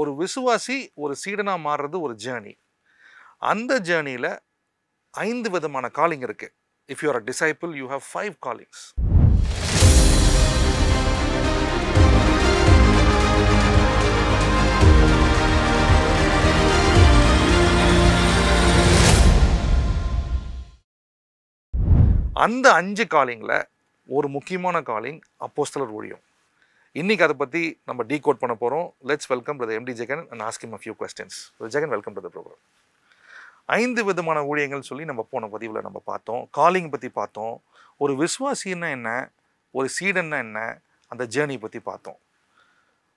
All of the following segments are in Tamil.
ஒரு விசுவாசி ஒரு சீடனாக மாறுறது ஒரு ஜேர்னி அந்த ஜேர்னியில் ஐந்து விதமான காலிங் இருக்கு. If you are a disciple you have five callings அந்த அஞ்சு காலிங்கில் ஒரு முக்கியமான காலிங் அப்போஸ்தலர் ஊழியம். இன்னைக்கு அதை பற்றி நம்ம டீகோட் பண்ண போகிறோம் let's welcome brother MD Jagan and ask him a few questions Jagan welcome brother program ஐந்து விதமான ஊழியங்கள் சொல்லி நம்ம போன பதிவில் நம்ம பார்த்தோம். காலிங் பற்றி பார்த்தோம். ஒரு விஸ்வாசின்னா என்ன? ஒரு சீடன்னா என்ன? அந்த ஜேர்னி பற்றி பார்த்தோம்.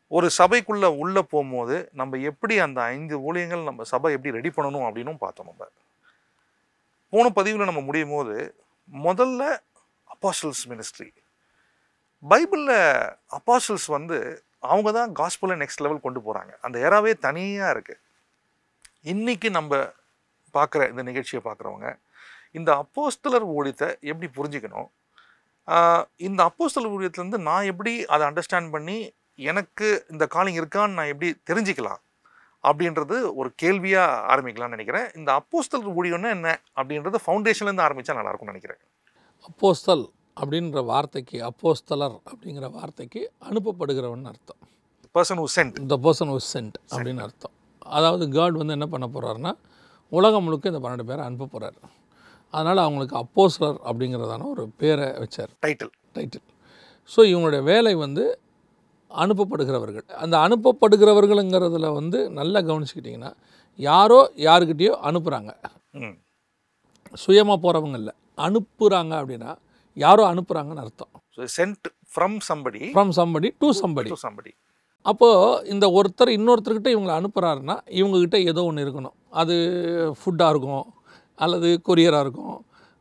ஒரு சபைக்குள்ளே உள்ளே போகும்போது நம்ம எப்படி அந்த ஐந்து ஊழியங்கள் நம்ம சபை எப்படி ரெடி பண்ணணும் அப்படின்னும் பார்த்தோம் நம்ம. போன பதிவில் நம்ம முடியும் போது முதல்ல அப்பாசல்ஸ் மினிஸ்ட்ரி பைபிளில் அப்பாசல்ஸ் வந்து அவங்க தான் காஸ்பிளை நெக்ஸ்ட் லெவல் கொண்டு போகிறாங்க அந்த ஏராவே தனியாக இருக்குது இன்றைக்கி நம்ம பார்க்குற இந்த நிகழ்ச்சியை பார்க்குறவங்க இந்த அப்போஸ்தலர் ஊழியத்தை எப்படி புரிஞ்சுக்கணும்? இந்த அப்போஸ்தலர் ஊழியத்துலேருந்து நான் எப்படி அதை அண்டர்ஸ்டாண்ட் பண்ணி எனக்கு இந்த காலிங் இருக்கான்னு நான் எப்படி தெரிஞ்சுக்கலாம்? அப்படின்றது ஒரு கேள்வியாக ஆரம்பிக்கலாம்னு நினைக்கிறேன். இந்த அப்போஸ்தலர் ஊழியம்னா என்ன? அப்படின்றது ஃபவுண்டேஷன்லேருந்து ஆரம்பித்தா நல்லாயிருக்கும்னு நினைக்கிறேன். அப்போஸ்தல் அப்படின்ற வார்த்தைக்கு அப்போஸ்தலர் அப்படிங்கிற வார்த்தைக்கு அனுப்பப்படுகிறவன் அர்த்தம். பர்சன் ஹூ சென்ட் இந்த பர்சன் was sent அப்படின்னு அர்த்தம். அதாவது காட் வந்து என்ன பண்ண போகிறாருன்னா உலகம் முழுக்க இந்த பன்னெண்டு பேரை அனுப்ப போகிறாரு அதனால் அவங்களுக்கு அப்போஸ்தலர் அப்படிங்கிறதான ஒரு பேரை வச்சார். டைட்டில் டைட்டில் ஸோ இவங்களுடைய வேலை வந்து அனுப்பப்படுகிறவர்கள். அந்த அனுப்பப்படுகிறவர்களுங்கிறதுல வந்து நல்லா கவனிச்சுக்கிட்டிங்கன்னா யாரோ யாருக்கிட்டேயோ அனுப்புகிறாங்க ம். சுயமாக போகிறவங்க இல்லை. அனுப்புகிறாங்க அப்படின்னா யாரோ அனுப்புகிறாங்கன்னு அர்த்தம். So sent from somebody from somebody to somebody to somebody அப்போது இந்த ஒருத்தர் இன்னொருத்தர்கிட்ட இவங்களை அனுப்புகிறாருன்னா இவங்ககிட்ட ஏதோ ஒன்று இருக்கணும். அது ஃபுட்டாக இருக்கும் அல்லது கொரியராக இருக்கும்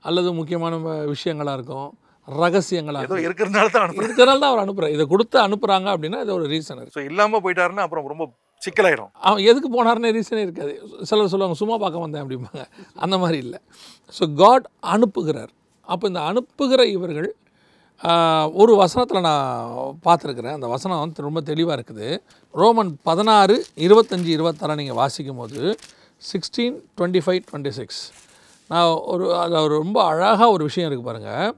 அல்லது முக்கியமான விஷயங்களாக இருக்கும் ரகசியங்களாக ஏதோ இருக்கிறதுனால தான் இருக்கிறனால தான் அவர் அனுப்புகிறார் இதை கொடுத்து அனுப்புகிறாங்க அப்படின்னா இது ஒரு ரீசன் ஸோ இல்லாமல் போயிட்டாருன்னா அப்புறம் ரொம்ப சிக்கலாயிடும் அவன் எதுக்கு போனார்னே ரீசனே இருக்காது. சிலர் சொல்லுவாங்க சும்மா பார்க்க வந்தேன் அப்படிம்பாங்க. அந்த மாதிரி இல்லை. ஸோ காட் அனுப்புகிறார். அப்போ இந்த அனுப்புகிற இவர்கள் ஒரு வசனத்தில் நான் பார்த்துருக்குறேன். அந்த வசனம் வந்து ரொம்ப தெளிவாக இருக்குது. ரோமன் பதினாறு இருபத்தஞ்சி இருபத்தாறு நீங்கள் வாசிக்கும் போது sixteen twenty five twenty six நான் ஒரு அதில் ஒரு ரொம்ப அழகாக ஒரு விஷயம் இருக்குது பாருங்கள்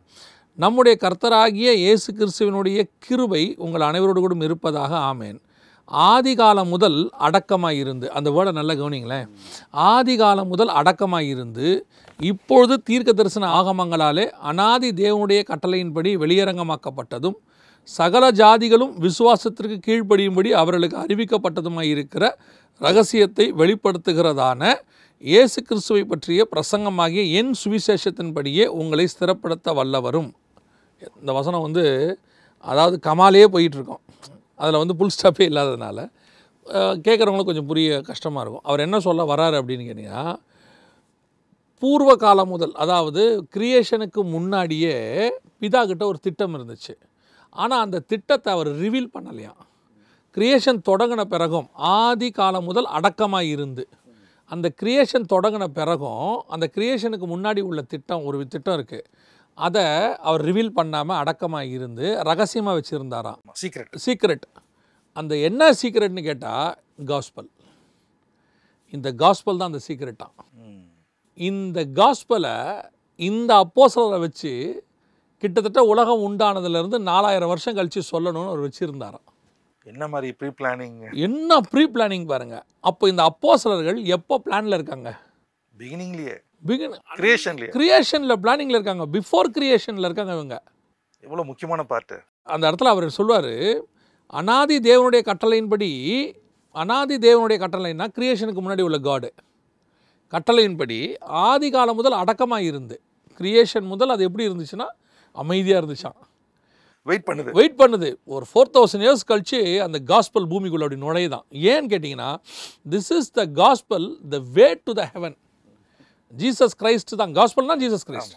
நம்முடைய கர்த்தராகிய இயேசு கிறிஸ்துவனுடைய கிருபை உங்கள் அனைவரோடு கூட இருப்பதாக ஆமேன். ஆதி காலம் முதல் அடக்கமாக இருந்து அந்த வேர்டை நல்லா கவனிங்களேன். ஆதி காலம் முதல் அடக்கமாக இருந்து இப்பொழுது தீர்க்க தரிசன ஆகமங்களாலே அனாதி தேவனுடைய கட்டளையின்படி வெளியரங்கமாக்கப்பட்டதும் சகல ஜாதிகளும் விசுவாசத்திற்கு கீழ்ப்படியும்படி அவர்களுக்கு அறிவிக்கப்பட்டதுமாய் இருக்கிற ரகசியத்தை வெளிப்படுத்துகிறதான இயேசு கிறிஸ்துவை பற்றிய பிரசங்கமாகிய என் சுவிசேஷத்தின்படியே உங்களை ஸ்திரப்படுத்த வல்லவரும். இந்த வசனம் வந்து அதாவது கமாலே போயிட்டுருக்கோம். அதில் வந்து புல் ஸ்டாப்பே இல்லாததுனால கேட்குறவங்களுக்கு கொஞ்சம் புரிய கஷ்டமாக இருக்கும். அவர் என்ன சொல்ல வராரு அப்படின்னு கேட்டிங்கன்னா பூர்வ காலம் முதல் அதாவது கிரியேஷனுக்கு முன்னாடியே பிதா கிட்ட ஒரு திட்டம் இருந்துச்சு. ஆனால் அந்த திட்டத்தை அவர் ரிவீல் பண்ணலையாம் கிரியேஷன் தொடங்கின பிறகும் ஆதி காலம் முதல் அடக்கமாக இருந்து. அந்த கிரியேஷன் தொடங்கின பிறகும் அந்த கிரியேஷனுக்கு முன்னாடி உள்ள திட்டம் ஒரு திட்டம் இருக்குது அதை அவர் ரிவீல் பண்ணாமல் அடக்கமாக இருந்து ரகசியமாக வச்சுருந்தாராம் சீக்ரெட் சீக்ரெட் அந்த என்ன சீக்ரெட்னு கேட்டால் காஸ்பல் இந்த காஸ்பல் தான் அந்த சீக்ரெட்டாம் இந்த காஸ்பலை இந்த அப்போசலரை வச்சு கிட்டத்தட்ட உலகம் உண்டானதுலேருந்து நாலாயிரம் வருஷம் கழித்து சொல்லணும்னு அவர் வச்சுருந்தாராம். என்ன மாதிரி ப்ரீ பிளானிங் என்ன ப்ரீ பிளானிங் பாருங்கள் அப்போ இந்த அப்போசலர்கள் எப்போ பிளானில் இருக்காங்க? பிகினிங்லேயே பிகின் கிரியேஷன்லேயே கிரியேஷனில் பிளானிங்கில் இருக்காங்க. பிஃபோர் கிரியேஷனில் இருக்காங்க இவங்க. எவ்வளோ முக்கியமான பார்ட்டு அந்த இடத்துல அவர் சொல்லுவார் அனாதி தேவனுடைய கட்டளையின்படி அனாதி தேவனுடைய கட்டளைன்னா கிரியேஷனுக்கு முன்னாடி உள்ள காடு கட்டளையின்படி ஆதி காலம் முதல் அடக்கமாக இருந்து கிரியேஷன் முதல் அது எப்படி இருந்துச்சுன்னா அமைதியாக இருந்துச்சான் வெயிட் பண்ணுது. வெயிட் பண்ணுது. ஒரு ஃபோர் தௌசண்ட் இயர்ஸ் கழிச்சு அந்த காஸ்பல் பூமிக்குள்ள அப்படி நுழையுதான் ஏன்னு கேட்டிங்கன்னா this is the gospel the way to the heaven Jesus Christ தான். காஸ்பல்னா ஜீசஸ் கிரைஸ்ட்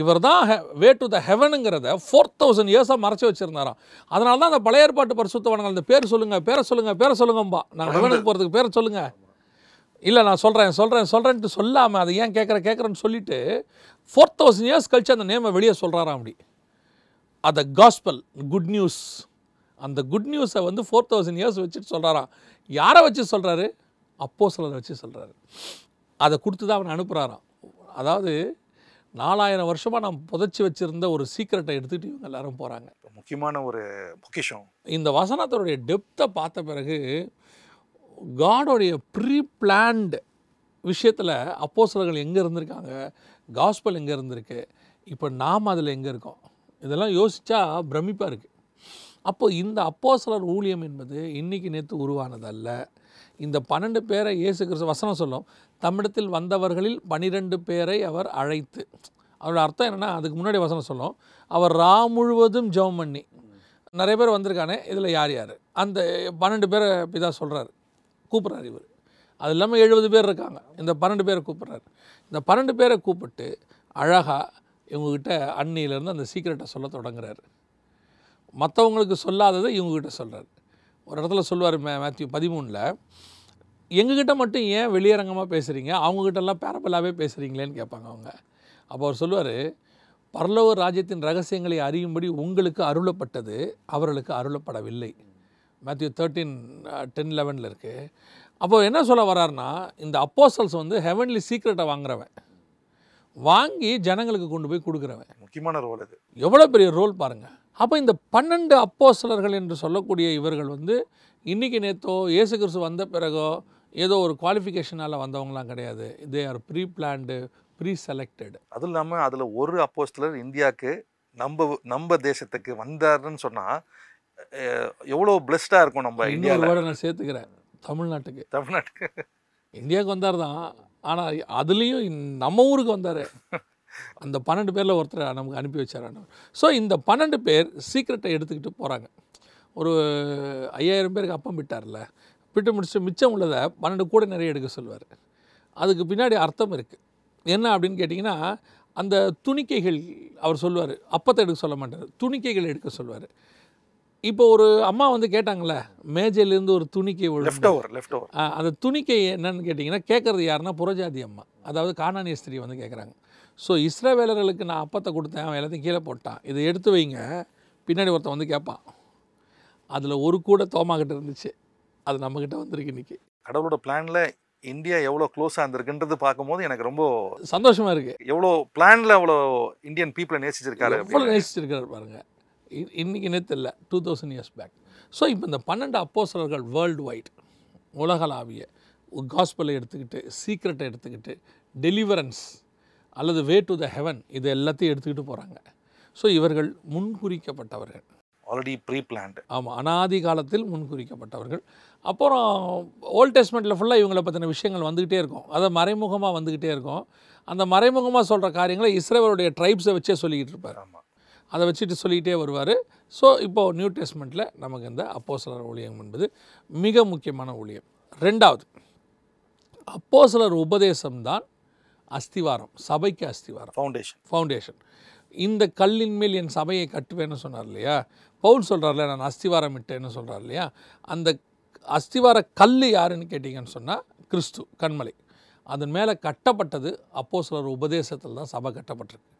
இவர் தான் வே டு த ஹெவனுங்கிறத ஃபோர் தௌசண்ட் இயர்ஸாக மறைச்சு வச்சிருந்தாராம். அதனால தான் அந்த பழைய ஏற்பாட்டு பரிசுத்தவனங்கள் அந்த பேர் சொல்லுங்க பேரை சொல்லுங்க பேரை சொல்லுங்கம்பா. நாங்கள் ஹெவனுக்கு போகிறதுக்கு பேரை சொல்லுங்க. இல்லை நான் சொல்கிறேன் சொல்கிறேன் சொல்கிறேன்ட்டு சொல்லாமல் அதை ஏன் கேட்குற கேட்குறேன்னு சொல்லிட்டு ஃபோர் தௌசண்ட் இயர்ஸ் கழிச்சு அந்த நேமை வெளியே சொல்கிறாராம் அப்படி. அதை காஸ்பல் குட் நியூஸ் அந்த குட் நியூஸை வந்து ஃபோர் தௌசண்ட் இயர்ஸ் வச்சுட்டு சொல்கிறாராம் யாரை வச்சு சொல்கிறாரு அப்போ வச்சு சொல்கிறாரு அதை கொடுத்து தான் அவனை அனுப்புகிறாராம் அதாவது நாலாயிரம் வருஷமாக நாம் புதைச்சி வச்சுருந்த ஒரு சீக்கிரட்டை எடுத்துகிட்டு இவங்க எல்லாரும் போகிறாங்க முக்கியமான ஒரு பொக்கிஷம். இந்த வசனத்தோடைய டெப்த்தை பார்த்த பிறகு காடோடைய ப்ரீ பிளான்டு விஷயத்தில் அப்போசலர்கள் எங்கே இருந்திருக்காங்க? காஸ்பல் எங்கே இருந்திருக்கு? இப்போ நாம் அதில் எங்கே இருக்கோம்? இதெல்லாம் யோசித்தா பிரமிப்பாக இருக்குது அப்போ இந்த அப்போசலர் ஊழியம் என்பது இன்றைக்கி நேற்று உருவானதல்ல. இந்த பன்னெண்டு பேரை இயேசு கிறிஸ்து வசனம் சொல்லும். தமிழத்தில் வந்தவர்களில் பனிரெண்டு பேரை அவர் அழைத்து. அவரோட அர்த்தம் என்னென்னா அதுக்கு முன்னாடி வசனம் சொல்லும். அவர் ரா முழுவதும் ஜெபம் பண்ணி. நிறைய பேர் வந்திருக்கானே இதில் யார் யார்? அந்த பன்னெண்டு பேரை பிதா சொல்கிறாரு கூப்பிட்றாரு இவர். அது இல்லாமல் எழுபது பேர் இருக்காங்க. இந்த பன்னெண்டு பேரை கூப்பிட்றாரு. இந்த பன்னெண்டு பேரை கூப்பிட்டு அழகாக இவங்கக்கிட்ட அன்னியிலேருந்து அந்த சீக்கிரட்டை சொல்ல தொடங்குறாரு. மற்றவங்களுக்கு சொல்லாததை இவங்ககிட்ட சொல்கிறார் ஒரு இடத்துல சொல்லுவார் மே மேத்யூ பதிமூணில் எங்ககிட்ட மட்டும் ஏன் வெளியரங்கமாக பேசுகிறீங்க அவங்கக்கிட்டலாம் பேரபலாகவே பேசுகிறீங்களேன்னு கேட்பாங்க அவங்க. அப்போ அவர் சொல்லுவார் பரலோக ராஜ்யத்தின் ரகசியங்களை அறியும்படி உங்களுக்கு அருளப்பட்டது அவர்களுக்கு அருளப்படவில்லை. மேத்யூ தேர்ட்டீன் டென் லெவனில் இருக்குது அப்போ என்ன சொல்ல வர்றாருன்னா இந்த அப்போசல்ஸ் வந்து ஹெவன்லி சீக்ரெட்டை வாங்குறவன். வாங்கி ஜனங்களுக்கு கொண்டு போய் கொடுக்குறவன். முக்கியமான ரோல் அது. எவ்வளோ பெரிய ரோல் பாருங்கள் அப்போ இந்த பன்னெண்டு அப்போஸ்தலர்கள் என்று சொல்லக்கூடிய இவர்கள் வந்து இன்றைக்கி நேத்தோ இயேசு கிறிஸ்து வந்த பிறகோ ஏதோ ஒரு குவாலிஃபிகேஷனால் வந்தவங்களாம் கிடையாது. They are pre planned pre selected அதுவும் இல்லாமல் அதில் ஒரு அப்போஸ்தலர் இந்தியாவுக்கு நம்ம நம்ம தேசத்துக்கு வந்தாருன்னு சொன்னால் எவ்வளோ பிளெஸ்டாக இருக்கும் நம்ம வேர்டை நான் சேர்த்துக்கிறேன். தமிழ்நாட்டுக்கு. தமிழ்நாட்டுக்கு. இந்தியாவுக்கு வந்தார் தான். ஆனால் அதுலேயும் நம்ம ஊருக்கு வந்தார். அந்த பன்னெண்டு பேரில் ஒருத்தர் நமக்கு அனுப்பி வச்சார் ஸோ இந்த பன்னெண்டு பேர் சீக்கிரட்டை எடுத்துக்கிட்டு போகிறாங்க ஒரு ஐயாயிரம் பேருக்கு அப்பம் விட்டார்ல. விட்டு முடிச்சுட்டு மிச்சம் உள்ளதை பன்னெண்டு கூட நிறைய எடுக்க சொல்லுவார். அதுக்கு பின்னாடி அர்த்தம் இருக்குது என்ன அப்படின்னு கேட்டிங்கன்னா அந்த துணிக்கைகள் அவர் சொல்லுவார் அப்பத்தை எடுக்க சொல்ல மாட்டார். துணிக்கைகள் எடுக்க சொல்லுவார். இப்போ ஒரு அம்மா வந்து கேட்டாங்களே மேஜையிலேருந்து ஒரு துணிக்கை லெஃப்ட் ஓவர் லெஃப்ட் ஓவர் அந்த துணிக்கை என்னன்னு கேட்டிங்கன்னா கேட்குறது யாருன்னா புறஜாதி அம்மா. அதாவது காணானிய ஸ்திரீ வந்து கேட்குறாங்க. ஸோ இஸ்ரவேலர்களுக்கு நான் அப்பத்தை கொடுத்தேன் அவன் எல்லாத்தையும் கீழே போட்டான். இதை எடுத்து வைங்க. பின்னாடி ஒருத்தன் வந்து கேட்பான். அதில் ஒரு கூட தோமாக்கிட்ட இருந்துச்சு. அது நம்மக்கிட்ட வந்திருக்கு இன்னைக்கு. கடவுளோட பிளானில் இந்தியா எவ்வளோ க்ளோஸாக இருந்திருக்குன்றது பார்க்கும்போது எனக்கு ரொம்ப சந்தோஷமாக இருக்குது எவ்வளோ பிளானில் அவ்வளோ இந்தியன் பீப்புளை நேசிச்சிருக்காரு எவ்வளோ. நேசிச்சிருக்காரு பாருங்க. இ- இன்னைக்கு நேற்று இல்லை two thousand years back so இப்போ இந்த பன்னெண்டு அப்போஸ்தலர்கள் வேர்ல்டு வைட் உலகளாவிய காஸ்பலை எடுத்துக்கிட்டு சீக்ரெட்டை எடுத்துக்கிட்டு டெலிவரன்ஸ் அல்லது வே டு த ஹெவன் இது எல்லாத்தையும் எடுத்துக்கிட்டு போகிறாங்க ஸோ இவர்கள் முன்குறிக்கப்பட்டவர்கள். ஆல்ரெடி ப்ரீ பிளான்டு ஆமாம் அனாதி காலத்தில் முன்குறிக்கப்பட்டவர்கள். அப்புறம் ஓல்ட் டெஸ்ட்மெண்ட்டில் ஃபுல்லாக இவங்களை பற்றின விஷயங்கள் வந்துக்கிட்டே இருக்கும். அதை மறைமுகமாக வந்துக்கிட்டே இருக்கும். அந்த மறைமுகமாக சொல்கிற காரியங்களை இஸ்ரேவருடைய ட்ரைப்ஸை வச்சே சொல்லிக்கிட்டு இருப்பார். ஆமாம் அதை வச்சுட்டு சொல்லிக்கிட்டே வருவார். ஸோ இப்போது நியூ டெஸ்ட்மெண்ட்டில் நமக்கு இந்த அப்போஸ்தலர் ஊழியம் என்பது மிக முக்கியமான ஊழியம். ரெண்டாவது அப்போஸ்தலர் உபதேசம்தான் அஸ்திவாரம் சபைக்கு அஸ்திவாரம். ஃபவுண்டேஷன் ஃபவுண்டேஷன் இந்த கல்லின் மேல் என் சபையை கட்டுவேன்னு சொன்னார் இல்லையா? பவுல் சொல்கிறார்ல நான் அஸ்திவாரம் இட்டேன்னு சொல்கிறார் இல்லையா? அந்த அஸ்திவார கல் யாருன்னு கேட்டிங்கன்னு சொன்னால் கிறிஸ்து கண்மலை அதன் மேலே கட்டப்பட்டது அப்போஸ்தலர் உபதேசத்தில் தான் சபை கட்டப்பட்டிருக்கு.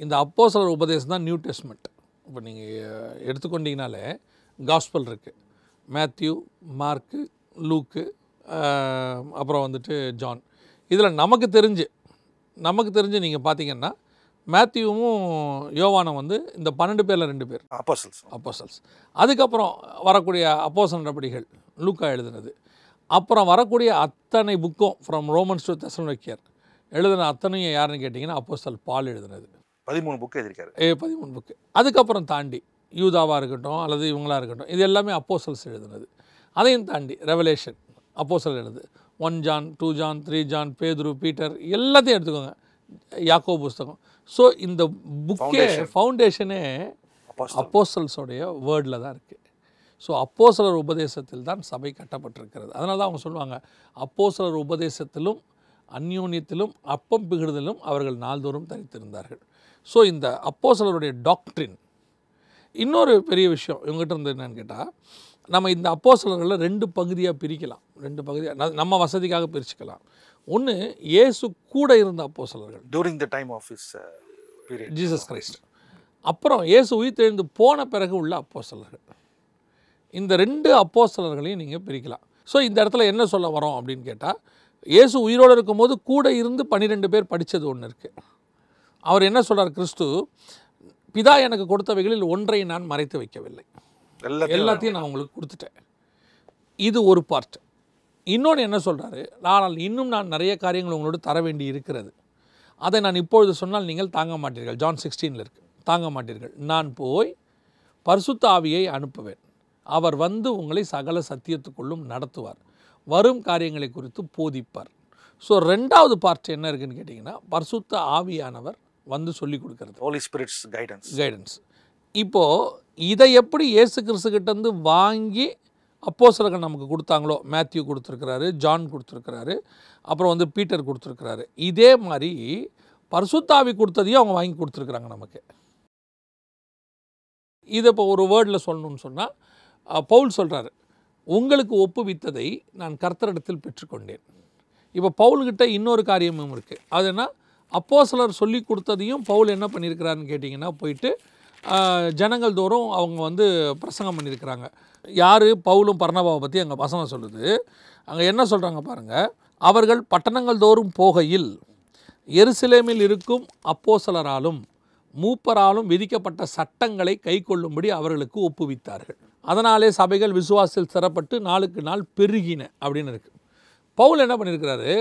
இந்த அப்போஸ்தலர் உபதேசம் தான் நியூ டெஸ்ட்மெண்ட். இப்போ நீங்கள் எடுத்துக்கொண்டீங்கனாலே காஸ்பல் இருக்குது மேத்யூ மார்க்கு லூக்கு அப்புறம் வந்துட்டு ஜான். இதில் நமக்கு தெரிஞ்சு நமக்கு தெரிஞ்சு நீங்கள் பார்த்தீங்கன்னா மேத்யூவும் யோவானும் வந்து இந்த பன்னெண்டு பேரில் ரெண்டு பேர். அப்போசல்ஸ் அப்போசல்ஸ் அதுக்கப்புறம் வரக்கூடிய அப்போசல் நடபடிகள் லூக்கா எழுதுனது. அப்புறம் வரக்கூடிய அத்தனை புக்கும் ஃப்ரம் ரோமன்ஸ் டு தெசலோனிக்கர் எழுதின அத்தனையும் யாருன்னு கேட்டிங்கன்னா அப்போஸ்தல் பால் எழுதுனது. பதிமூணு புக் எழுதியிருக்காரு. ஏ பதிமூணு புக்கு அதுக்கப்புறம் தாண்டி யூதாவாக இருக்கட்டும் அல்லது இவங்களா இருக்கட்டும் இது எல்லாமே அப்போசல்ஸ் எழுதுனது. அதையும் தாண்டி ரெவலேஷன் அப்போசல் எழுது one John two John three John பேதுரு பீட்டர் எல்லாத்தையும் எடுத்துக்கோங்க. யாக்கோ புஸ்தகம். ஸோ இந்த புக்கே. ஃபவுண்டேஷனே அப்போஸ்தல்ஸோடைய வேர்டில் தான் இருக்குது ஸோ அப்போஸ்தலர் உபதேசத்தில் தான் சபை கட்டப்பட்டிருக்கிறது. அதனால தான் அவங்க சொல்லுவாங்க அப்போஸ்தலர் உபதேசத்திலும் அந்யோன்யத்திலும் அப்பம் பிகிடுதலும் அவர்கள் நாள்தோறும் தரித்திருந்தார்கள். ஸோ இந்த அப்போஸ்தலருடைய டாக்ட்ரின் இன்னொரு பெரிய விஷயம் இவங்ககிட்ட இருந்து என்னன்னு கேட்டால் நம்ம இந்த அப்போஸ்தலர்களை ரெண்டு பகுதியாக பிரிக்கலாம். ரெண்டு பகுதியாக நம்ம வசதிக்காக பிரிச்சுக்கலாம். ஒன்று இயேசு கூட இருந்த அப்போஸ்தலர்கள். During the time of is period Jesus Christ அப்புறம் இயேசு உயிர்த்தெழுந்து போன பிறகு உள்ள அப்போஸ்தலர்கள். இந்த ரெண்டு அப்போஸ்தலர்களையும் நீங்கள் பிரிக்கலாம். ஸோ இந்த இடத்துல என்ன சொல்ல வரோம் அப்படின்னு கேட்டால் இயேசு உயிரோடு இருக்கும்போது கூட இருந்து பன்னிரெண்டு பேர் படித்தது ஒன்று இருக்குது அவர் என்ன சொல்றார் கிறிஸ்து பிதா எனக்கு கொடுத்தவைகளில் ஒன்றை நான் மறைத்து வைக்கவில்லை. எல்லாத்தையும் நான் உங்களுக்கு கொடுத்துட்டேன். இது ஒரு பார்ட் இன்னொன்று என்ன சொல்கிறாரு ஆனால் இன்னும் நான் நிறைய காரியங்கள் உங்களோடு தர வேண்டி இருக்கிறது. அதை நான் இப்பொழுது சொன்னால் நீங்கள் தாங்க மாட்டீர்கள். ஜான் சிக்ஸ்டீனில் இருக்கு. தாங்க மாட்டீர்கள். நான் போய் பரிசுத்த ஆவியை அனுப்புவேன். அவர் வந்து உங்களை சகல சத்தியத்துக்குள்ளும் நடத்துவார். வரும் காரியங்களை குறித்து போதிப்பார். ஸோ ரெண்டாவது பார்ட் என்ன இருக்குன்னு கேட்டிங்கன்னா பரிசுத்த ஆவியானவர் வந்து சொல்லி கொடுக்கறது. ஹோலி ஸ்பிரிட்ஸ் கைடன்ஸ் கைடன்ஸ் இப்போது இதை எப்படி இயேசு கிறிஸ்துக்கிட்டேருந்து வாங்கி அப்போஸ்தலர்கள் நமக்கு கொடுத்தாங்களோ மேத்யூ கொடுத்துருக்கிறாரு ஜான் கொடுத்துருக்கிறாரு அப்புறம் வந்து பீட்டர் கொடுத்துருக்கிறாரு. இதே மாதிரி பரிசுத்தாவி கொடுத்ததையும் அவங்க வாங்கி கொடுத்துருக்குறாங்க நமக்கு. இதை இப்போ ஒரு வேர்டில் சொல்லணும்னு சொன்னால் பவுல் சொல்கிறாரு உங்களுக்கு ஒப்புவித்ததை நான் கர்த்தரிடத்தில் பெற்றுக்கொண்டேன். இப்போ பவுல்கிட்ட இன்னொரு காரியமும் இருக்குது அது என்ன? அப்போ சிலர் சொல்லி கொடுத்ததையும் பவுல் என்ன பண்ணியிருக்கிறாருன்னு கேட்டிங்கன்னா போயிட்டு ஜனங்கள் தோறும் அவங்க வந்து பிரசங்கம் பண்ணியிருக்கிறாங்க. யார்? பவுலும் பர்ணபாவை பற்றி அங்கே வசனம் சொல்லுது. அங்கே என்ன சொல்கிறாங்க பாருங்கள் அவர்கள் பட்டணங்கள் தோறும் போகையில் எருசலேமில் இருக்கும் அப்போஸ்தலராலும் மூப்பராலும் விதிக்கப்பட்ட சட்டங்களை கைக்கொள்ளும்படி அவர்களுக்கு ஒப்புவித்தார்கள். அதனாலே சபைகள் விசுவாசத்தில் சிறப்பட்டு நாளுக்கு நாள் பெருகின அப்படின்னு இருக்குது பவுல் என்ன பண்ணியிருக்கிறாரு?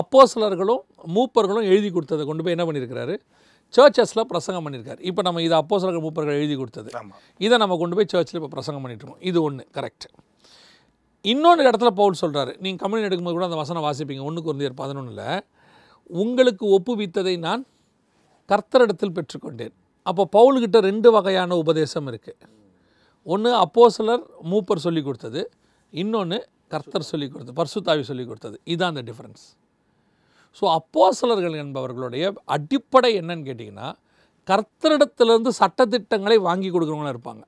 அப்போஸ்தலர்களும் மூப்பர்களும் எழுதி கொடுத்ததை கொண்டு போய் என்ன பண்ணியிருக்கிறாரு? சர்ச்சஸில் பிரசங்கம் பண்ணியிருக்காரு. இப்போ நம்ம இது அப்போஸ்தலர்கள் மூப்பர்கள் எழுதி கொடுத்தது. இதை நம்ம கொண்டு போய் சர்ச்சில் இப்போ பிரசங்கம் பண்ணிட்டு இருக்கோம். இது ஒன்று கரெக்ட் இன்னொன்று இடத்துல பவுல் சொல்கிறாரு நீங்கள் கம்யூனி எடுக்கும்போது கூட அந்த வசனம் வாசிப்பீங்க. ஒன்று குருந்தியர் பதினொன்றில் உங்களுக்கு ஒப்புவித்ததை நான் கர்த்தரிடத்தில் பெற்றுக்கொண்டேன். அப்போ பவுல்கிட்ட ரெண்டு வகையான உபதேசம் இருக்குது ஒன்று அப்போஸ்தலர் மூப்பர் சொல்லி கொடுத்தது. இன்னொன்று கர்த்தர் சொல்லி கொடுத்தது பர்சுத்தாவி சொல்லி கொடுத்தது. இதுதான் அந்த டிஃப்ரென்ஸ் ஸோ அப்போஸ்தலர்கள் என்பவர்களுடைய அடிப்படை என்னன்னு கேட்டிங்கன்னா கர்த்தரிடத்திலிருந்து சட்டத்திட்டங்களை வாங்கி கொடுக்குறவங்களா இருப்பாங்க.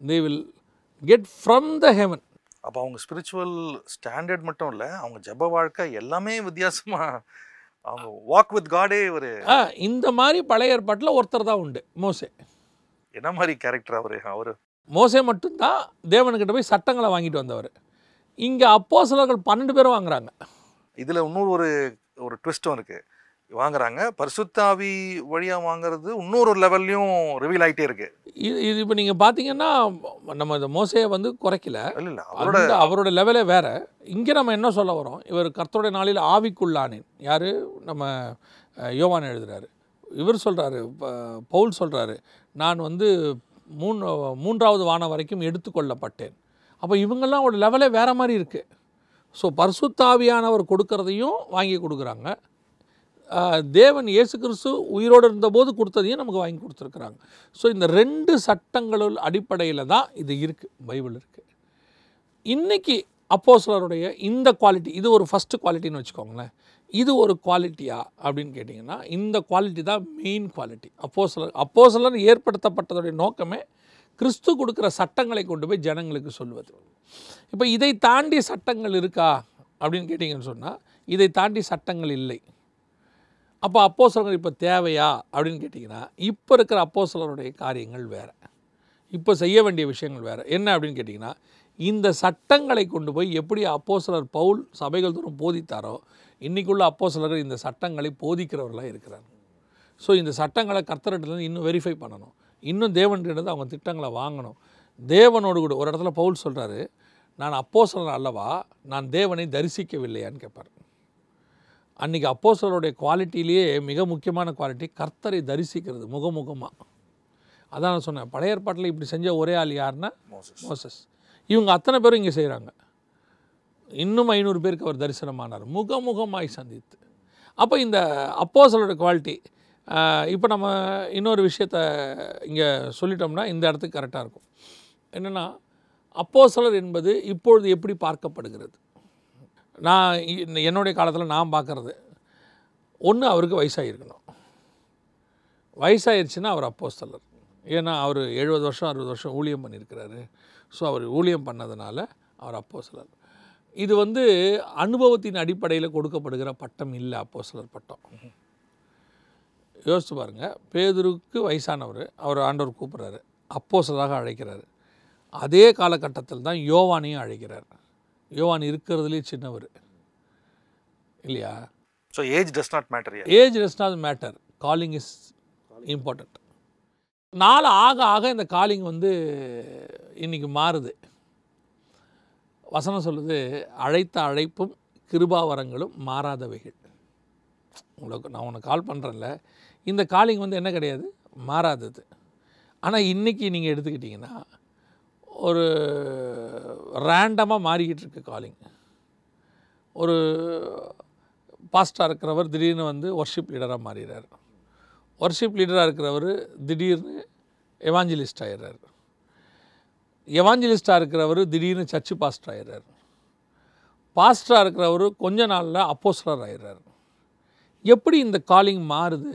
They will get from the heaven அப்போ அவங்க ஸ்பிரிச்சுவல் ஸ்டாண்டர்ட் மட்டும் இல்லை அவங்க ஜெப வாழ்க்கை எல்லாமே வித்தியாசமா அவங்க வாக் வித் காடே ஒரு இந்த மாதிரி பழைய ஏற்பாட்டில் ஒருத்தர் தான் உண்டு மோசே. என்ன மாதிரி கேரக்டர் அவரு? அவரு மோசே மட்டும்தான் தேவனுக்கிட்ட போய் சட்டங்களை வாங்கிட்டு வந்தவர். இங்கே அப்போஸ்தலர்கள் பன்னெண்டு பேரும் வாங்குறாங்க. இதுல இன்னொரு ஒரு ஒரு ட்விஸ்டும் இருக்கு. வாங்குறாங்க. பரிசுத்தாவி வழியா வாங்குறது இன்னொரு லெவல்லையும் ரிவீல் ஆயிட்டே இருக்கு. இது இது இப்போ நீங்கள் பார்த்தீங்கன்னா நம்ம இந்த மோசையை வந்து குறைக்கல. இல்ல இல்ல. அவரோட அவரோட லெவலே வேற. இங்கே நம்ம என்ன சொல்ல வரோம்? இவர் கர்த்தருடைய நாளில் ஆவிக்குள்ளானேன். யார்? நம்ம யோவான் எழுதுறாரு. இவர் சொல்கிறாரு பவுல் சொல்கிறாரு நான் வந்து மூணு மூன்றாவது வானம் வரைக்கும் எடுத்துக்கொள்ளப்பட்டேன். அப்போ இவங்கெல்லாம் ஒரு லெவலே வேற மாதிரி இருக்குது ஸோ பரிசுத்தாவியானவர் கொடுக்கறதையும் வாங்கி கொடுக்குறாங்க. தேவன் இயேசு கிறிஸ்து உயிரோடு இருந்தபோது கொடுத்ததையும் நமக்கு வாங்கி கொடுத்துருக்குறாங்க. ஸோ இந்த ரெண்டு சட்டங்களுள் அடிப்படையில் தான் இது இருக்குது பைபிள் இருக்குது இன்றைக்கி அப்போசலருடைய இந்த குவாலிட்டி இது ஒரு ஃபஸ்ட்டு குவாலிட்டின்னு வச்சுக்கோங்களேன். இது ஒரு குவாலிட்டியா அப்படின்னு கேட்டிங்கன்னா இந்த குவாலிட்டி தான் மெயின் குவாலிட்டி. அப்போசலர் அப்போஸ்லர் ஏற்படுத்தப்பட்டதுடைய நோக்கமே கிறிஸ்து கொடுக்குற சட்டங்களை கொண்டு போய் ஜனங்களுக்கு சொல்வது. இப்போ இதை தாண்டி சட்டங்கள் இருக்கா அப்படின்னு கேட்டிங்கன்னு சொன்னால் இதை தாண்டி சட்டங்கள் இல்லை. அப்போ அப்போஸ்தலர்கள் இப்போ தேவையா அப்படின்னு கேட்டிங்கன்னா இப்போ இருக்கிற அப்போஸ்தலருடைய காரியங்கள் வேறு. இப்போ செய்ய வேண்டிய விஷயங்கள் வேறு. என்ன அப்படின்னு கேட்டிங்கன்னா இந்த சட்டங்களை கொண்டு போய் எப்படி அப்போஸ்தலர் பவுல் சபைகள் தோறும் போதித்தாரோ இன்றைக்குள்ள அப்போஸ்தலர்கள் இந்த சட்டங்களை போதிக்கிறவர்களாக இருக்கிறாங்க ஸோ இந்த சட்டங்களை கர்த்தரிடத்துல இன்னும் வெரிஃபை பண்ணணும். இன்னும் தேவன்கிட்ட அவங்க திட்டங்களை வாங்கணும். தேவனோடு கூட ஒரு இடத்துல பவுல் சொல்கிறாரு நான் அப்போஸ்தலன் அல்லவா? நான் தேவனை தரிசிக்கவில்லையான்னு கேட்பார் அன்றைக்கி அப்போஸ்தலருடைய குவாலிட்டியிலேயே மிக முக்கியமான குவாலிட்டி கர்த்தரை தரிசிக்கிறது முகமுகமாக அதான் நான் சொன்னேன் பழைய ஏற்பாட்டில் இப்படி செஞ்ச ஒரே ஆள் யாருன்னா? மோசஸ். இவங்க அத்தனை பேரும் இங்கே செய்கிறாங்க இன்னும் ஐநூறு பேருக்கு அவர் தரிசனமானார். முகமுகமாய் சந்தித்து. அப்போ இந்த அப்போஸ்தலரோட குவாலிட்டி இப்போ நம்ம இன்னொரு விஷயத்த இங்கே சொல்லிட்டோம்னா இந்த இடத்துக்கு கரெக்டாக இருக்கும். என்னென்னா அப்போசலர் என்பது இப்பொழுது எப்படி பார்க்கப்படுகிறது? நான் என்னுடைய காலத்தில் நான் பார்க்குறது ஒன்று அவருக்கு வயசாகிருக்கணும் வயசாயிருச்சுன்னா அவர் அப்போஸ்தலர். ஏன்னா அவர் எழுபது வருஷம் அறுபது வருஷம் ஊழியம் பண்ணியிருக்கிறாரு. ஸோ அவர் ஊழியம் பண்ணதுனால அவர் அப்போஸ்தலர். இது வந்து அனுபவத்தின் அடிப்படையில் கொடுக்கப்படுகிற பட்டம் இல்லை அப்போஸ்தலர் பட்டம். யோசித்து பாருங்க பேதுருக்கு வயசானவர் அவர் ஆண்டவர் கூப்பிட்றாரு அப்போஸ்தலராக அழைக்கிறாரு. அதே காலகட்டத்தில் தான் யோவானையும் அழைக்கிறார். யோவான் இருக்கிறதுலே சின்னவர். இல்லையா? So age does not matter age does not matter calling is important நாள் ஆக ஆக இந்த காலிங் வந்து இன்னைக்கு மாறுது. வசனம் சொல்லுது அழைத்த அழைப்பும் கிருபாவரங்களும் மாறாதவைகள். உங்களுக்கு நான் உனக்கு கால் பண்ணுறேன்ல இந்த காலிங் வந்து என்ன கிடையாது? மாறாதது. ஆனால் இன்றைக்கி நீங்கள் எடுத்துக்கிட்டிங்கன்னா ஒரு ரேண்டமாக மாறிக்கிட்டு இருக்கு காலிங் ஒரு பாஸ்டாக இருக்கிறவர் திடீர்னு வந்து ஒர்ஷிப் லீடராக மாறிடுறார் ஒர்ஷிப் லீடராக இருக்கிறவர் திடீர்னு எவாஞ்சலிஸ்ட் ஆகிடுறார் எவாஞ்சலிஸ்டாக இருக்கிறவர் திடீர்னு சர்ச்சு பாஸ்டர் ஆகிடுறார் பாஸ்டராக இருக்கிறவர் கொஞ்ச நாளில் அப்போஸ்டர் ஆகிடுறார் எப்படி இந்த காலிங் மாறுது?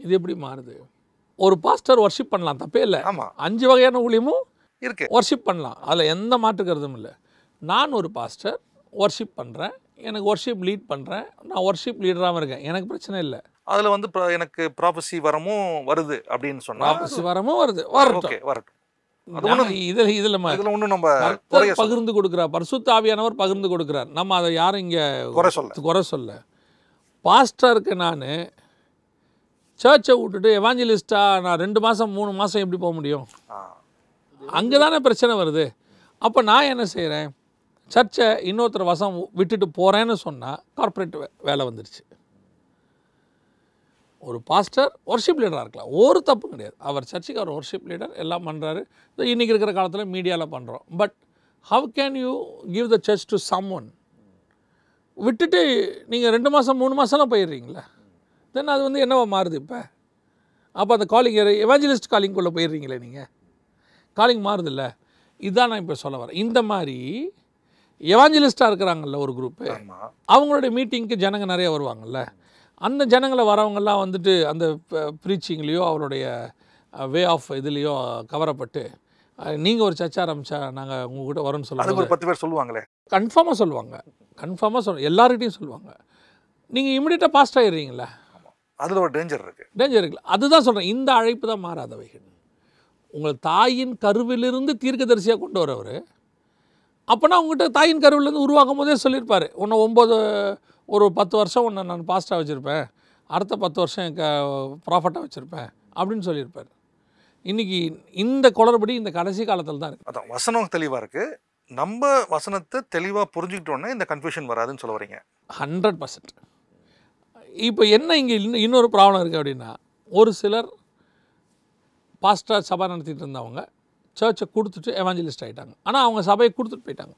இது எப்படி மாறுது? ஒரு பாஸ்டர் ஒர்ஷிப் பண்ணலாம் தப்பே இல்லை. ஆமா. அஞ்சு வகையான ஊழியமும் இருக்கு. ஒர்ஷிப் பண்ணலாம். அதில் எந்த மாற்று கருதும் இல்லை. நான் ஒரு பாஸ்டர் ஒர்ஷிப் பண்ணுறேன் எனக்கு ஒர்ஷிப் லீட் பண்ணுறேன் நான் ஒர்ஷிப் லீடராகவும் இருக்கேன். எனக்கு பிரச்சனை இல்லை. அதுல வந்து எனக்கு ப்ராபசி வரமும் வருது அப்படின்னு சொன்னா வாபஸ் வரமும் வருது. வரட்டும். வரட்டும். இதில் இதில் ஒண்ணும் நம்ம பகிர்ந்து கொடுக்குறார். பரிசுத்த ஆவியானவர் பகிர்ந்து கொடுக்குறார். நம்ம அதை யாரும் இங்கே குறை சொல்ல. குறை சொல்ல. பாஸ்டருக்கு நான் சர்ச்சை விட்டுட்டு எவாஞ்சலிஸ்ட்டாக நான் ரெண்டு மாதம் மூணு மாதம் எப்படி போக முடியும். அங்கே தானே பிரச்சனை வருது. அப்போ நான் என்ன செய்கிறேன் சர்ச்சை இன்னொருத்தர் வசம் விட்டுட்டு போகிறேன்னு சொன்னால் கார்ப்பரேட் வேலை வந்துருச்சு. ஒரு பாஸ்டர் ஒர்ஷிப் லீடராக இருக்கலாம். ஒரு தப்பு கிடையாது. அவர் சர்ச்சுக்கு அவர் ஒர்ஷிப் லீடர் எல்லாம் பண்ணுறாரு இன்றைக்கி இருக்கிற காலத்தில் மீடியாவில் பண்ணுறோம் but how can you give the church to someone விட்டுட்டு நீங்கள் ரெண்டு மாதம் மூணு மாதம்லாம் போயிடுறீங்களே? தென் அது வந்து என்னவா மாறுது இப்போ. அப்போ அந்த காலிங் எவாஞ்சலிஸ்ட் காலிங்குள்ளே போயிடுறீங்களே நீங்கள் காலிங் மாறுதில்ல. இதுதான் நான் இப்போ சொல்ல வரேன். இந்த மாதிரி எவாஞ்சலிஸ்ட்டாக இருக்கிறாங்கல்ல ஒரு குரூப்பு அவங்களுடைய மீட்டிங்க்கு ஜனங்க நிறைய வருவாங்கல்ல. அந்த ஜனங்களை வரவங்கெல்லாம் வந்துட்டு அந்த ப்ரீச்சிங்லேயோ அவருடைய வே ஆஃப் இதுலேயோ கவரப்பட்டு நீங்கள் ஒரு சர்ச்சை ஆரம்பிச்சா நாங்கள் உங்ககிட்ட வரோம்னு சொல்லுவாங்க ஒரு பத்து பேர் சொல்லுவாங்களே. கன்ஃபார்மாக சொல்லுவாங்க. கன்ஃபார்மாக சொல் எல்லார்கிட்டையும் சொல்லுவாங்க. நீங்கள் இமிடியேட்டாக பாஸ்ட் ஆகிடுறீங்களா அதுல ஒரு டேஞ்சர் இருக்கு. டேஞ்சர் இருக்குல்ல. அதுதான் சொல்கிறேன் இந்த அழைப்பு தான் மாறாதவைகள் உங்கள் தாயின் கருவிலிருந்து தீர்க்கதரிசியாக கொண்டு வரவர். அப்போனா உங்கள்கிட்ட தாயின் கருவிலேருந்து உருவாக்கும் போதே சொல்லியிருப்பார். உன்னை ஒம்பது ஒரு பத்து வருஷம் உன்னை நான் பாஸ்ட்டாக வச்சுருப்பேன். அடுத்த பத்து வருஷம் எனக்கு ப்ராஃபட்டாக வச்சுருப்பேன். அப்படின்னு சொல்லியிருப்பார். இன்றைக்கி இந்த குளறுபடி இந்த கடைசி காலத்தில் தான் இருக்குது அதான் வசனம் தெளிவா இருக்கு. நம்ம வசனத்தை தெளிவா புரிஞ்சுக்கிட்டோன்னே இந்த கன்ஃபியூஷன் வராதுன்னு சொல்ல வரீங்க. ஹண்ட்ரட் பர்சன்ட் இப்போ என்ன இங்கே இன்னும் இன்னொரு ப்ராப்ளம் இருக்குது அப்படின்னா ஒரு சிலர் பாஸ்டர் சபை நடத்திட்டு இருந்தவங்க சர்ச்சை கொடுத்துட்டு எவாஞ்சலிஸ்ட் ஆகிட்டாங்க ஆனால் அவங்க சபையை கொடுத்துட்டு போயிட்டாங்க.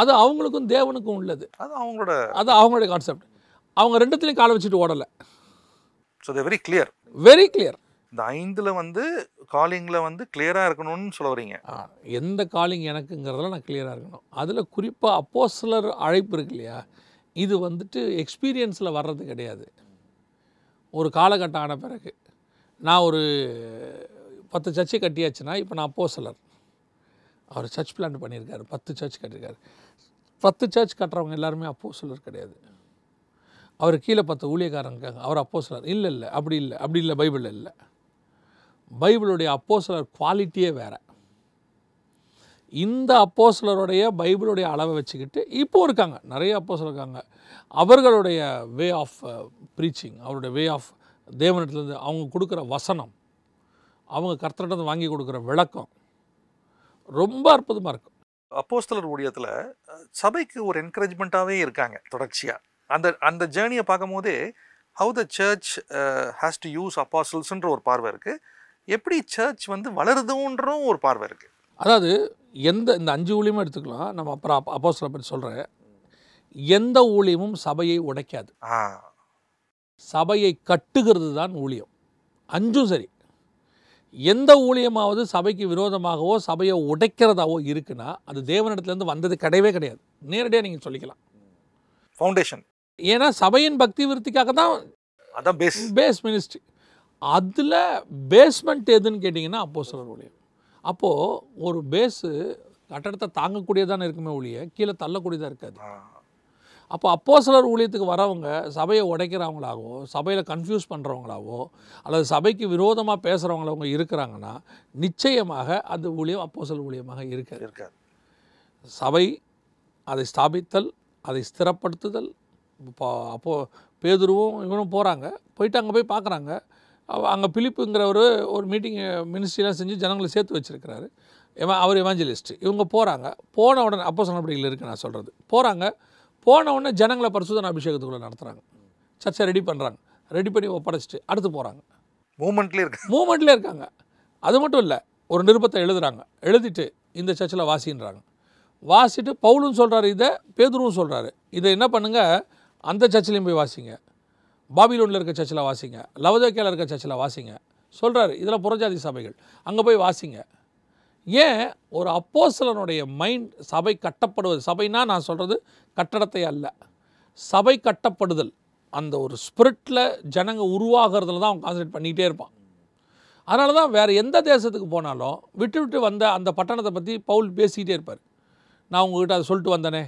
அது அவங்களுக்கும் தேவனுக்கும் உள்ளது. அது அவங்களோட அது அவங்களுடைய கான்செப்ட் அவங்க ரெண்டுத்துலேயும் காலை வச்சுட்டு ஓடலை. So they very clear very clear இந்த ஐந்துல வந்து காலிங்ல வந்து கிளியரா இருக்கணும்னு சொல்ல வரீங்க. எந்த காலிங் எனக்குங்கிறதுல நான் கிளியராக இருக்கணும். அதில் குறிப்பாக அப்போஸ்லர் அழைப்பு இருக்கு இல்லையா? இது வந்துட்டு எக்ஸ்பீரியன்ஸில் வர்றது கிடையாது. ஒரு காலகட்டம் ஆன பிறகு. நான் ஒரு பத்து சர்ச்சு கட்டியாச்சுன்னா இப்போ நான் அப்போசலர். அவர் சர்ச் பிளான் பண்ணியிருக்காரு. பத்து சர்ச் கட்டியிருக்காரு. பத்து சர்ச் கட்டுறவங்க எல்லாருமே அப்போசலர் கிடையாது. அவர் கீழே பத்து ஊழியக்காரங்க அவர் அப்போசலர். இல்லை இல்லை. அப்படி இல்லை. அப்படி இல்லை. பைபிளில் இல்லை. பைபிளுடைய அப்போசலர் குவாலிட்டியே வேறு. இந்த அப்போஸ்லருடைய பைபிளுடைய அளவை வச்சுக்கிட்டு இப்போ இருக்காங்க. நிறைய அப்போசலர் இருக்காங்க. அவர்களுடைய வே ஆஃப் ப்ரீச்சிங் அவருடைய வே ஆஃப் தேவனிடத்துலேருந்து அவங்க கொடுக்குற வசனம் அவங்க கர்த்தரிடம் வாங்கி கொடுக்குற விளக்கம் ரொம்ப அற்புதமாக இருக்கும். அப்போஸ்தலர் ஊழியத்தில் சபைக்கு ஒரு என்கரேஜ்மெண்ட்டாகவே இருக்காங்க தொடர்ச்சியாக அந்த அந்த ஜேர்னியை பார்க்கும் போதே how the church has to use அப்பாசல்ஸ்ன்ற ஒரு பார்வை இருக்குது எப்படி சர்ச் வந்து வளருதுன்றதும் ஒரு பார்வை இருக்குது அதாவது எந்த இந்த அஞ்சு ஊழியமும் எடுத்துக்கலாம். நம்ம அப்புறம் அப்போ அப்போஸ்தலரை பற்றி சொல்கிறேன் எந்த ஊழியமும் சபையை உடைக்காது. சபையை கட்டுகிறது தான் ஊழியம். அஞ்சும் சரி. எந்த ஊழியமாவது சபைக்கு விரோதமாகவோ சபையை உடைக்கிறதாவோ இருக்குன்னா அது தேவனிடத்துலேருந்து வந்தது கிடையவே கிடையாது. நேரடியாக நீங்கள் சொல்லிக்கலாம். ஃபவுண்டேஷன் ஏன்னா சபையின் பக்தி விருத்திக்காக தான் அதான் பேஸ் பேஸ் மினிஸ்ட்ரி அதில் பேஸ்மெண்ட் எதுன்னு கேட்டிங்கன்னா அப்போ சிலர் ஊழியம். அப்போது ஒரு பேஸு கட்டடத்தை தாங்கக்கூடியதானே இருக்குமே ஒழிய கீழே தள்ளக்கூடியதாக இருக்காது. அப்போ அப்போ சிலர் ஊழியத்துக்கு வரவங்க சபையை உடைக்கிறவங்களாகவோ சபையில் கன்ஃபியூஸ் பண்ணுறவங்களாவோ அல்லது சபைக்கு விரோதமாக பேசுகிறவங்களவங்க இருக்கிறாங்கன்னா நிச்சயமாக அந்த ஊழியம் அப்போ சிலர் ஊழியமாக இருக்காது. இருக்காது. சபை அதை ஸ்தாபித்தல் அதை ஸ்திரப்படுத்துதல் இப்போ அப்போது பேதுருவும் இவனும் போகிறாங்க போயிட்டு அங்கே போய் பார்க்குறாங்க அங்கே பிலிப்புங்கிறவர் ஒரு மீட்டிங் மினிஸ்ட்ரிலாம் செஞ்சு ஜனங்களை சேர்த்து வச்சுருக்கிறாரு. அவர் எவாஞ்சலிஸ்ட் இவங்க போகிறாங்க போன உடனே அப்போ சொன்னபடியில் இருக்குது நான் சொல்கிறது போகிறாங்க போன உடனே ஜனங்களை பரிசுத்தன அபிஷேகத்துக்குள்ளே நடத்துகிறாங்க சர்ச்சை ரெடி பண்ணுறாங்க ரெடி பண்ணி ஒப்படைச்சிட்டு அடுத்து போகிறாங்க மூமெண்ட்லேயே இருக்கு. மூமெண்ட்லேயே இருக்காங்க. அது மட்டும் இல்லை ஒரு நிருபத்தை எழுதுறாங்க. எழுதிட்டு இந்த சர்ச்சில் வாசின்றாங்க. வாசிட்டு பவுலும் சொல்கிறாரு இதை பேதுருவும் சொல்கிறாரு இதை என்ன பண்ணுங்க? அந்த சர்ச்சிலையும் போய் வாசிங்க. பாபிலோனில் இருக்க சர்ச்சில் வாசிங்க. லவதோக்கியாவில் இருக்க சர்ச்சில் வாசிங்க. சொல்கிறாரு இதில் புறஜாதி சபைகள். அங்கே போய் வாசிங்க. ஏன் ஒரு அப்போசலனுடைய மைண்ட் சபை கட்டப்படுவது? சபைனா நான் சொல்கிறது கட்டடத்தை அல்ல. சபை கட்டப்படுதல் அந்த ஒரு ஸ்பிரிட்டில் ஜனங்க உருவாகிறதுல தான் அவன் கான்சன்ட்ரேட் பண்ணிக்கிட்டே இருப்பான். அதனால தான் வேறு எந்த தேசத்துக்கு போனாலும் விட்டு விட்டு வந்த அந்த பட்டணத்தை பற்றி பவுல் பேசிக்கிட்டே இருப்பார். நான் உங்ககிட்ட அதை சொல்லிட்டு வந்தேனே.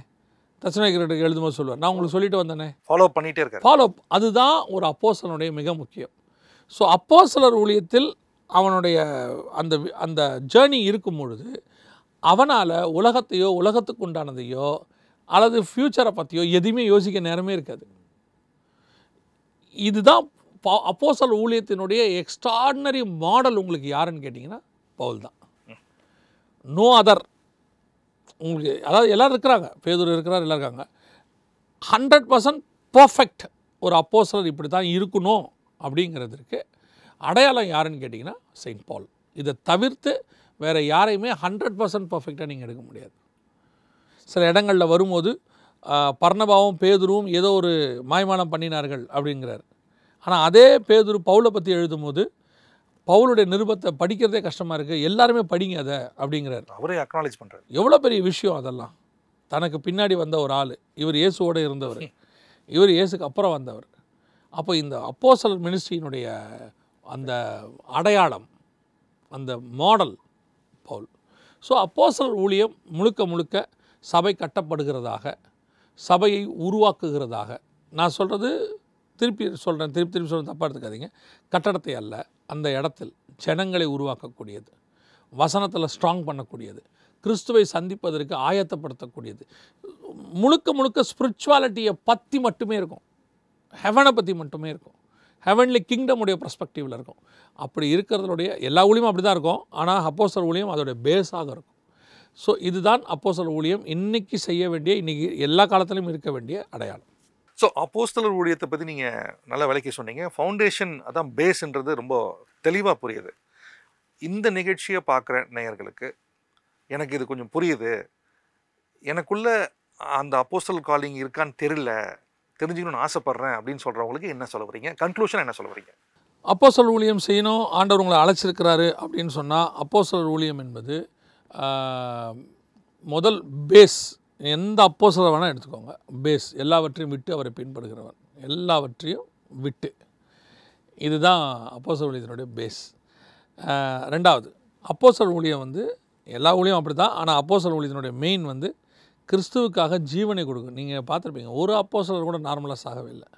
தட்சிணகிரிக்கு எழுதும்போது சொல்லுவார் நான் உங்களுக்கு சொல்லிட்டு வந்தேனே. ஃபாலோ பண்ணிட்டே இருக்காரு. ஃபாலோ அதுதான் ஒரு அப்போஸ்தலனுடைய மிக முக்கியம். ஸோ அப்போஸ்தலர் ஊழியத்தில் அவனுடைய அந்த அந்த ஜேர்னி இருக்கும் பொழுது அவனால் உலகத்தையோ உலகத்துக்கு உண்டானதையோ அல்லது ஃப்யூச்சரை பற்றியோ எதையுமே யோசிக்க நேரமே இருக்காது. இதுதான் அப்போஸ்தலர் ஊழியத்தினுடைய எக்ஸ்ட்ராடினரி மாடல் உங்களுக்கு யாருன்னு கேட்டிங்கன்னா பவுல் தான். நோ அதர் உங்களுக்கு அதாவது எல்லோரும் இருக்கிறாங்க. பேதூர் இருக்கிறார் எல்லாம் இருக்காங்க. ஹண்ட்ரட் பர்சன்ட் பர்ஃபெக்ட் ஒரு அப்போசலர் இப்படி தான் இருக்கணும் அப்படிங்கிறதுக்கு அடையாளம் யாருன்னு கேட்டிங்கன்னா செயின்ட் பால். இதை தவிர்த்து வேறு யாரையுமே ஹண்ட்ரட் பர்சன்ட் பர்ஃபெக்டாக நீங்கள் எடுக்க முடியாது. சில இடங்களில் வரும்போது பர்ணபாவும் பேதுருவும் ஏதோ ஒரு மாய்மானம் பண்ணினார்கள் அப்படிங்கிறார். ஆனால் அதே பேதுரு பவுலை பற்றி எழுதும்போது பவுலுடைய நிருபத்தை படிக்கிறதே கஷ்டமாக இருக்குது எல்லாருமே படிங்க அதை அப்படிங்கிறார். அவரே அக்னாலேஜ் பண்றாரு. எவ்வளோ பெரிய விஷயம் அதெல்லாம். தனக்கு பின்னாடி வந்த ஒரு ஆள். இவர் இயேசுவோடு இருந்தவர். இவர் இயேசுக்கு அப்புறம் வந்தவர். அப்போ இந்த அப்போஸ்தலர் மினிஸ்ட்ரியினுடைய அந்த அடையாளம் அந்த மாடல் பவுல். ஸோ அப்போஸ்தலர் ஊழியம் முழுக்க முழுக்க சபை கட்டப்படுகிறதாக சபையை உருவாக்குகிறதாக. நான் சொல்கிறது திருப்பி சொல்கிறேன் திருப்பி திருப்பி சொல்கிறேன் தப்பாக எடுத்துக்காதீங்க. கட்டடத்தை அல்ல அந்த இடத்தில் ஜனங்களை உருவாக்கக்கூடியது. வசனத்தில் ஸ்ட்ராங் பண்ணக்கூடியது. கிறிஸ்துவை சந்திப்பதற்கு ஆயத்தப்படுத்தக்கூடியது. முழுக்க முழுக்க ஸ்பிரிச்சுவாலிட்டியை பற்றி மட்டுமே இருக்கும். ஹெவனை பற்றி மட்டுமே இருக்கும். ஹெவன்லி கிங்டமுடைய பர்ஸ்பெக்டிவில் இருக்கும். அப்படி இருக்கிறதுடைய எல்லா ஊழியும் அப்படி தான் இருக்கும். ஆனால் அப்போசர் ஊழியம் அதோடைய பேஸாக இருக்கும். ஸோ இதுதான் அப்போசர் ஊழியம். இன்னைக்கு செய்ய வேண்டிய இன்னைக்கு எல்லா காலத்திலும் இருக்க வேண்டிய அடையாளம். ஸோ அப்போஸ்தலர் ஊழியத்தை பற்றி நீங்கள் நல்ல விலைக்கு சொன்னீங்க. ஃபவுண்டேஷன் அதான் பேஸ்ன்றது ரொம்ப தெளிவாக புரியுது. இந்த நிகழ்ச்சியை பார்க்குற நேயர்களுக்கு எனக்கு இது கொஞ்சம் புரியுது. எனக்குள்ள அந்த அப்போஸ்டல் காலிங் இருக்கான்னு தெரியல. தெரிஞ்சுக்கணும்னு ஆசைப்பட்றேன் அப்படின்னு சொல்கிறவங்களுக்கு என்ன சொல்ல வரீங்க கன்க்ளூஷன் என்ன சொல்ல வரீங்க அப்போஸ்தலர் ஊழியம் செய்யணும் ஆண்டவர் உங்களை அழைச்சிருக்கிறாரு அப்படின்னு சொன்னால் அப்போஸ்தலர் ஊழியம் என்பது முதல் பேஸ் எந்த அப்போசரை வேணால் எடுத்துக்கோங்க. பேஸ் எல்லாவற்றையும் விட்டு அவரை பின்படுகிறவர் எல்லாவற்றையும் விட்டு. இதுதான் அப்போசர் ஊழியத்தினுடைய பேஸ் ரெண்டாவது அப்போசர் ஊழியம் வந்து எல்லா ஊழியம் அப்படி தான் ஆனால் அப்போசர் ஊழியத்தினுடைய மெயின் வந்து கிறிஸ்துவுக்காக ஜீவனை கொடுக்கும். நீங்கள் பார்த்துருப்பீங்க ஒரு அப்போசலர் கூட நார்மலாக சாகவே இல்லை.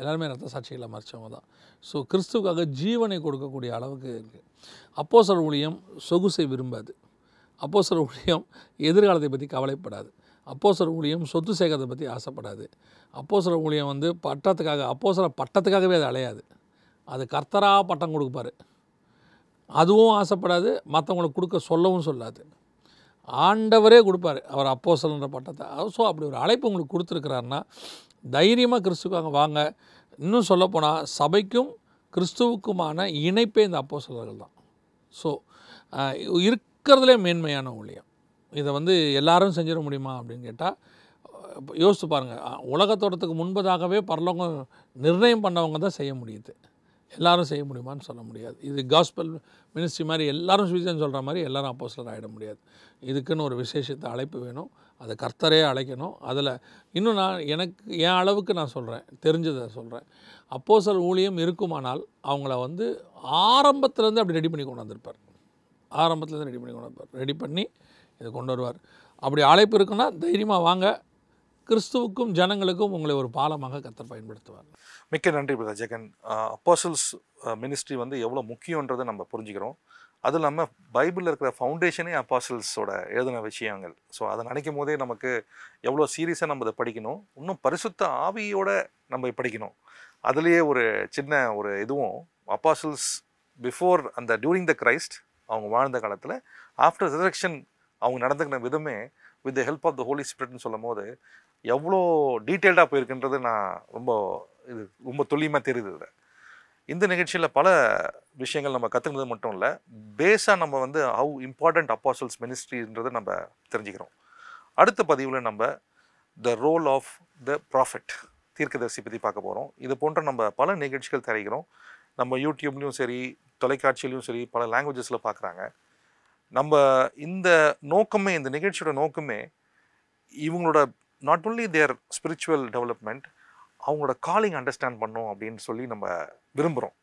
எல்லாருமே ரத்த சாட்சிகளை மறைச்சவங்க தான். ஸோ கிறிஸ்துவுக்காக ஜீவனை கொடுக்கக்கூடிய அளவுக்கு இருக்குது அப்போசர் ஊழியம் சொகுசை விரும்பாது. அப்போசர் ஊழியம் எதிர்காலத்தை பற்றி கவலைப்படாது. அப்போசர ஊழியம் சொத்து சேர்க்கறதை பற்றி ஆசைப்படாது. அப்போசர ஊழியம் வந்து பட்டத்துக்காக அப்போசர பட்டத்துக்காகவே அது அலையாது. அது கர்த்தராக பட்டம் கொடுப்பாரு. அதுவும் ஆசைப்படாது மற்றவங்களுக்கு கொடுக்க சொல்லவும் சொல்லாது. ஆண்டவரே கொடுப்பாரு அவர் அப்போசலன்ற பட்டத்தை. ஸோ அப்படி ஒரு அழைப்பு உங்களுக்கு கொடுத்துருக்குறாருன்னா தைரியமாக கிறிஸ்துக்காக வாங்க. இன்னும் சொல்லப்போனால் சபைக்கும் கிறிஸ்துவுக்குமான இணைப்பே இந்த அப்போசலர்கள் தான் ஸோ இருக்கிறதுலே மேன்மையான ஊழியம். இதை வந்து எல்லாரும் செஞ்சிட முடியுமா அப்படின்னு கேட்டால் யோசித்து பாருங்கள் உலகத்தோட்டத்துக்கு முன்பதாகவே பரலோகம் நிர்ணயம் பண்ணவங்க தான் செய்ய முடியுது. எல்லாரும் செய்ய முடியுமான்னு சொல்ல முடியாது. இது காஸ்பல் மினிஸ்ட்ரி மாதிரி எல்லாரும் சுவிசன் சொல்கிற மாதிரி எல்லாரும் அப்போஸ்லர் ஆகிட முடியாது. இதுக்குன்னு ஒரு விசேஷத்தை அழைப்பு வேணும். அதை கர்த்தரே அழைக்கணும். அதில் இன்னும் நான் எனக்கு என் அளவுக்கு நான் சொல்கிறேன் தெரிஞ்சதை சொல்கிறேன் அப்போசல் ஊழியம் இருக்குமானால் அவங்கள வந்து ஆரம்பத்துலேருந்து அப்படி ரெடி பண்ணி கொண்டு வந்திருப்பார். ஆரம்பத்துலேருந்து ரெடி பண்ணி கொண்டு வந்திருப்பார். ரெடி பண்ணி இதை கொண்டு வருவார். அப்படி அழைப்பு இருக்குன்னா தைரியமாக வாங்க. கிறிஸ்துவுக்கும் ஜனங்களுக்கும் உங்களை ஒரு பாலமாக கத்தர் பயன்படுத்துவார். மிக்க நன்றி பிரதர் ஜெகன். அப்போசல்ஸ் மினிஸ்ட்ரி வந்து எவ்வளோ முக்கியன்றதை நம்ம புரிஞ்சுக்கிறோம். அதுவும் இல்லாமல் பைபிளில் இருக்கிற ஃபவுண்டேஷனே அப்பாசல்ஸோட எழுதின விஷயங்கள். ஸோ அதை நினைக்கும் போதே நமக்கு எவ்வளோ சீரியஸாக நம்ம இதை படிக்கணும். இன்னும் பரிசுத்த ஆவியோட நம்ம படிக்கணும். அதுலேயே ஒரு சின்ன ஒரு இதுவும் அப்பாசல்ஸ் பிஃபோர் அந்த டியூரிங் த கிரைஸ்ட் அவங்க வாழ்ந்த காலத்தில் ஆஃப்டர் ரிசரக்ஷன் அவங்க நடந்துக்கின விதமே with the help of the holy ஸ்பிரிட்னு சொல்லும் போது எவ்வளோ டீட்டெயில்டாக போயிருக்குன்றது நான் ரொம்ப இது ரொம்ப துல்லியமாக தெரியுது இதில். இந்த நிகழ்ச்சியில் பல விஷயங்கள் நம்ம கற்றுக்கிறது மட்டும் இல்லை பேஸாக நம்ம வந்து ஹவு இம்பார்ட்டண்ட் அப்பாசல்ஸ் மினிஸ்ட்ரின்றதை நம்ம தெரிஞ்சுக்கிறோம். அடுத்த பதிவில் நம்ம the role of the prophet தீர்க்கதரிசி பற்றி பார்க்க போகிறோம் இது போன்ற நம்ம பல நிகழ்ச்சிகள் தயாரிக்கிறோம் நம்ம யூடியூப்லேயும் சரி தொலைக்காட்சியிலையும் சரி பல லாங்குவேஜஸில் பார்க்குறாங்க நம்ம இந்த நோக்கமே இந்த நிகழ்ச்சியோட நோக்கமே இவங்களோட not only their spiritual development அவங்களோட காலிங் அண்டர்ஸ்டாண்ட் பண்ணும் அப்படின்னு சொல்லி நம்ம விரும்புகிறோம்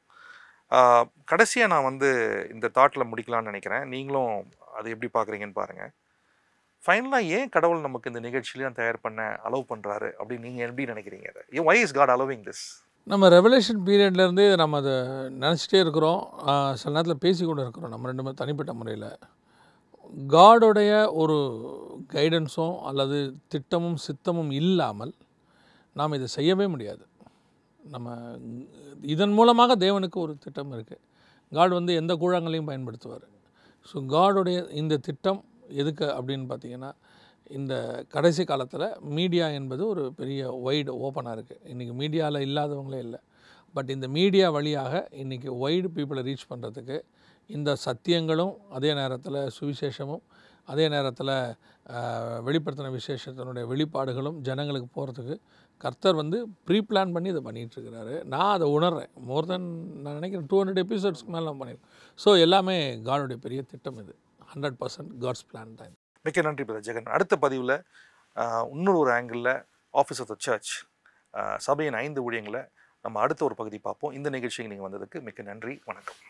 கடைசியாக நான் வந்து இந்த தாட்டில் முடிக்கலாம்னு நினைக்கிறேன். நீங்களும் அது எப்படி பார்க்குறீங்கன்னு பாருங்கள் ஃபைனலாக ஏன் கடவுள் நமக்கு இந்த நிகழ்ச்சியிலாம் தயார் பண்ண அலோவ் பண்ணுறாரு அப்படின்னு நீங்கள் எப்படி நினைக்கிறீங்க அதை? ஏன் why is God allowing this நம்ம ரெவலேஷன் பீரியட்லேருந்தே நம்ம அதை நினச்சிட்டே இருக்கிறோம். சில நேரத்தில் பேசி கொண்டு இருக்கிறோம். நம்ம ரெண்டு தனிப்பட்ட முறையில். காடோடைய ஒரு கைடன்ஸும் அல்லது திட்டமும் சித்தமும் இல்லாமல் நாம் இதை செய்யவே முடியாது. நம்ம இதன் மூலமாக தேவனுக்கு ஒரு திட்டம் இருக்குது காட் வந்து எந்த கூழாங்களையும் பயன்படுத்துவார். ஸோ காடோடைய இந்த திட்டம் எதுக்கு அப்படின்னு பார்த்தீங்கன்னா இந்த கடைசி காலத்தில் மீடியா என்பது ஒரு பெரிய ஒய்டு ஓப்பனாக இருக்குது இன்றைக்கி மீடியாவில் இல்லாதவங்களே இல்லை. பட் இந்த மீடியா வழியாக இன்றைக்கி வைடு பீப்புளை ரீச் பண்ணுறதுக்கு இந்த சத்தியங்களும் அதே நேரத்தில் சுவிசேஷமும் அதே நேரத்தில் வெளிப்படுத்தின விசேஷத்தினுடைய வெளிப்பாடுகளும் ஜனங்களுக்கு போகிறதுக்கு கர்த்தர் வந்து ப்ரீ பிளான் பண்ணி இதை பண்ணிகிட்டு இருக்கிறாரு நான் அதை உணர்றேன். மோர் தென் நான் நினைக்கிறேன் டூ ஹண்ட்ரட் எபிசோட்ஸ்க்கு மேலே நான் பண்ணியிருக்கேன் ஸோ எல்லாமே காடுடைய பெரிய திட்டம் இது. ஹண்ட்ரட் பர்சன்ட் காட்ஸ் பிளான் தான் மிக்க நன்றி பிரதர் ஜெகன். அடுத்த பதிவில் இன்னொரு ஒரு ஆங்கிளில் ஆஃபீஸ் ஆஃப் த சர்ச் சபையின் ஐந்து ஊழியங்களை நம்ம அடுத்த ஒரு பகுதி பார்ப்போம். இந்த நிகழ்ச்சிக்கு நீங்கள் வந்ததுக்கு மிக்க நன்றி. வணக்கம்.